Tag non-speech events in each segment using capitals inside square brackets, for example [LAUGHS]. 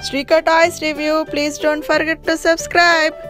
Shrika Toys review. Please don't forget to subscribe.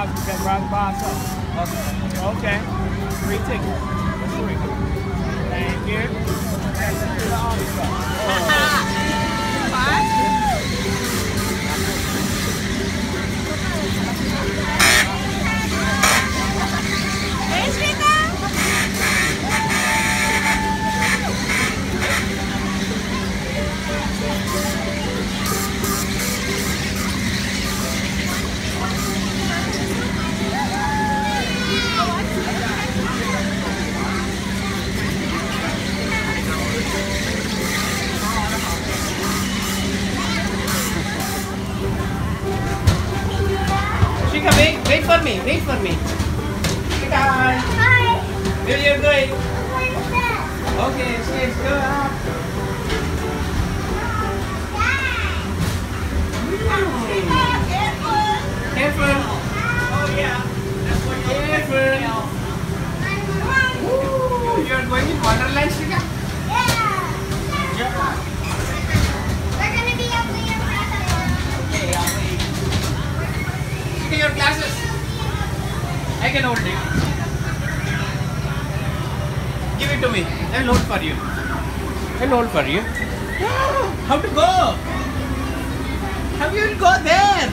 Robbed, got by herself. Okay. okay. Free ticket. Free. Thank you. Pass it Shrika, wait, wait for me, wait for me. Shrika, Hi. where you going? What is that? Okay, let's go I can hold it. Give it to me. I'll hold for you. I'll hold for you. How to go? How you will go there?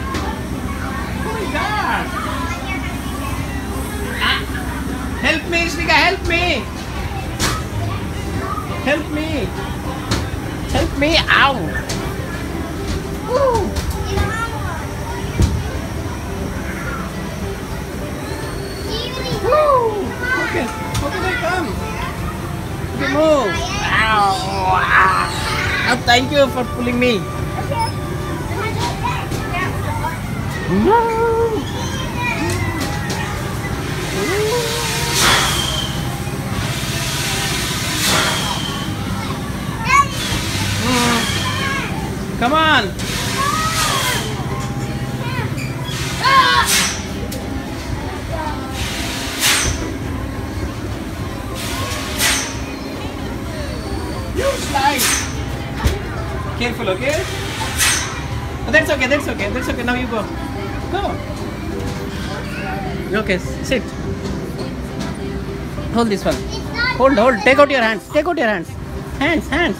Oh my god. Ah. Help me, Shrika, help me. Help me. Help me. Ow. Okay. How can I come? Okay, move. Ow. Oh, uh, thank you for pulling me. No. Careful, okay? Oh, that's okay, that's okay, that's okay. Now you go. Go. Okay, sit. Hold this one. Hold, hold. Take out your hands. Take out your hands. Hands, hands.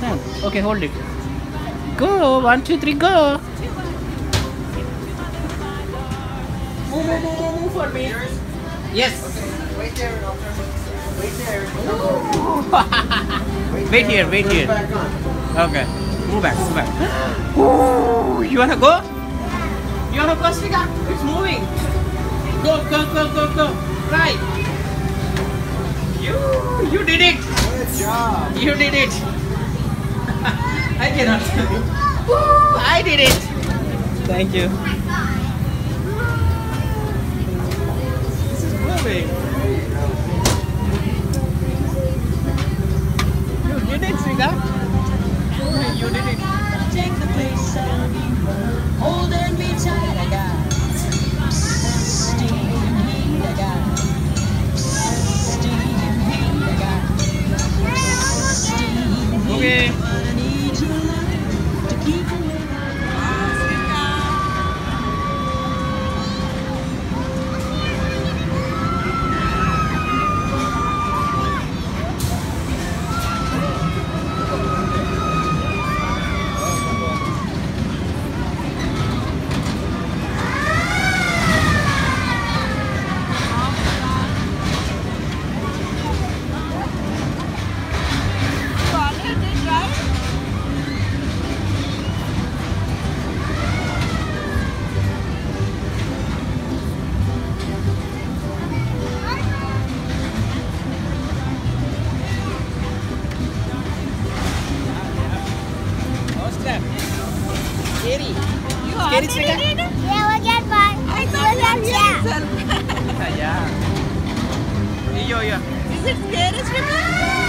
Hands. Okay, hold it. Go. One, two, three, go. Move, move, move, move, for me. Yes. Wait there. It. Wait there. [LAUGHS] Wait here, wait here. Okay. Move back, move back. Ooh, you wanna go? You wanna go, Shrika? It's moving. Go, go, go, go, go. Try. You, you did it. Good job. You did it. [LAUGHS] I cannot. Woo, I did it. Thank you. This is moving. Scary Shrika? Yeah, we'll get one. I thought yeah. Yeah. Iyo, iyo. Is it scary, Shrika?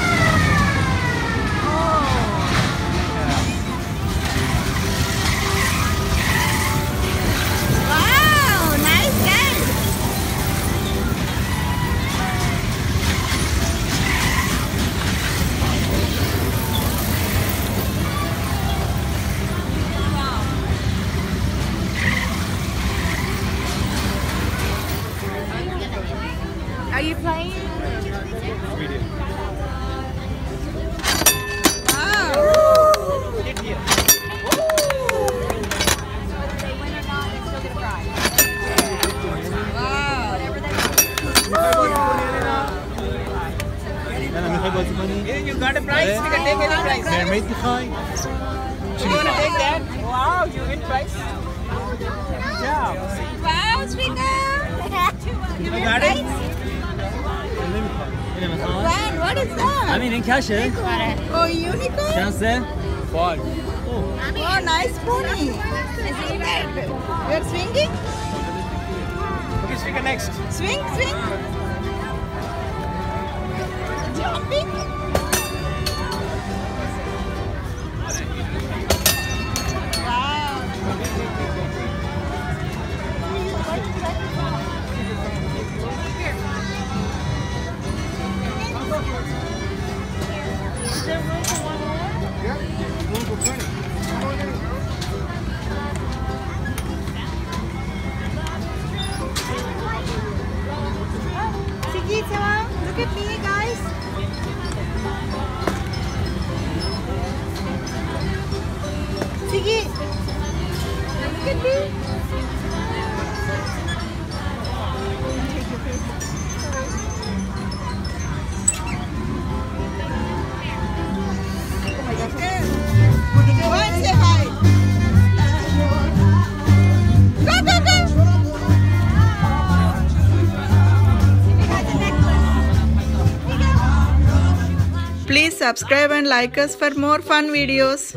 Man-made pie? Do you want to take that? Wow, you win twice. Good Yeah. Wow, sweetie. you win twice. When? What is that? I mean, in cash, eh? Oh, unicorn? Chance there? Fog. Oh. oh, nice pony. Is it? You're swinging? Okay, swing next. Swing, swing. Jumping. Siggy, look. Please subscribe and like us for more fun videos.